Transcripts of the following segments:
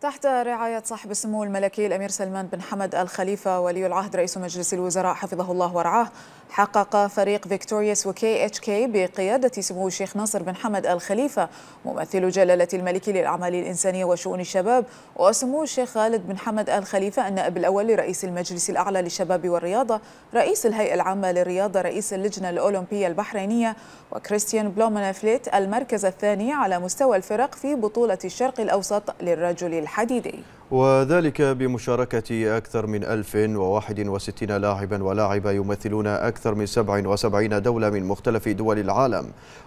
تحت رعاية صاحب السمو الملكي الأمير سلمان بن حمد الخليفة ولي العهد رئيس مجلس الوزراء حفظه الله ورعاه حقق فريق Victorious و KHK بقيادة سمو الشيخ ناصر بن حمد الخليفة ممثل جلالة الملك للأعمال الإنسانية وشؤون الشباب وسمو الشيخ خالد بن حمد الخليفة النائب الأول لرئيس المجلس الأعلى للشباب والرياضة رئيس الهيئة العامة للرياضة رئيس اللجنة الأولمبية البحرينية وكريستيان بلومنفليت المركز الثاني على مستوى الفرق في بطولة الشرق الأوسط للرجل الحديدي وذلك بمشاركة أكثر من 1061 لاعبا ولاعبة يمثلون أكثر من 77 دولة من مختلف دول العالم.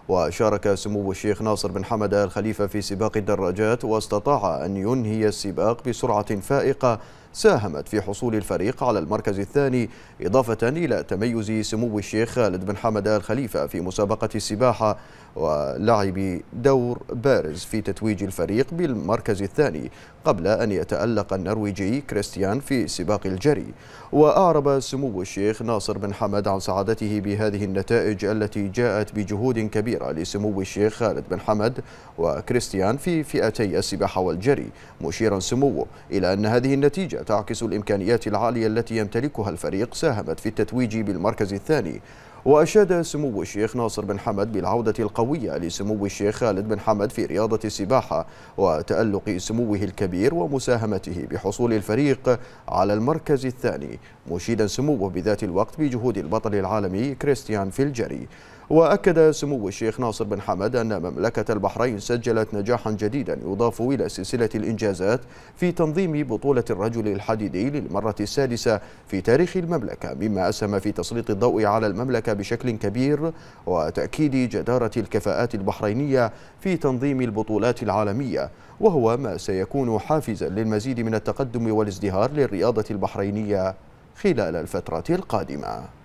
وشارك سمو الشيخ ناصر بن حمد الخليفة في سباق الدراجات واستطاع أن ينهي السباق بسرعة فائقة ساهمت في حصول الفريق على المركز الثاني إضافة إلى تميز سمو الشيخ خالد بن حمد الخليفة في مسابقة السباحة ولعب دور بارز في تتويج الفريق بالمركز الثاني. قبل أن يتألق النرويجي كريستيان في سباق الجري وأعرب سمو الشيخ ناصر بن حمد عن سعادته بهذه النتائج التي جاءت بجهود كبيرة لسمو الشيخ خالد بن حمد وكريستيان في فئتي السباحة والجري. مشيرا سموه إلى أن هذه النتيجة تعكس الإمكانيات العالية التي يمتلكها الفريق ساهمت في التتويج بالمركز الثاني. وأشاد سمو الشيخ ناصر بن حمد بالعودة القوية لسمو الشيخ خالد بن حمد في رياضة السباحة وتألق سموه الكبير ومساهمته بحصول الفريق على المركز الثاني مشيدا سموه بذات الوقت بجهود البطل العالمي كريستيان في الجري وأكد سمو الشيخ ناصر بن حمد أن مملكة البحرين سجلت نجاحا جديدا يضاف إلى سلسلة الإنجازات في تنظيم بطولة الرجل الحديدي للمرة السادسة في تاريخ المملكة مما أسهم في تسليط الضوء على المملكة بشكل كبير وتأكيد جدارة الكفاءات البحرينية في تنظيم البطولات العالمية وهو ما سيكون حافزا للمزيد من التقدم والازدهار للرياضة البحرينية خلال الفترة القادمة.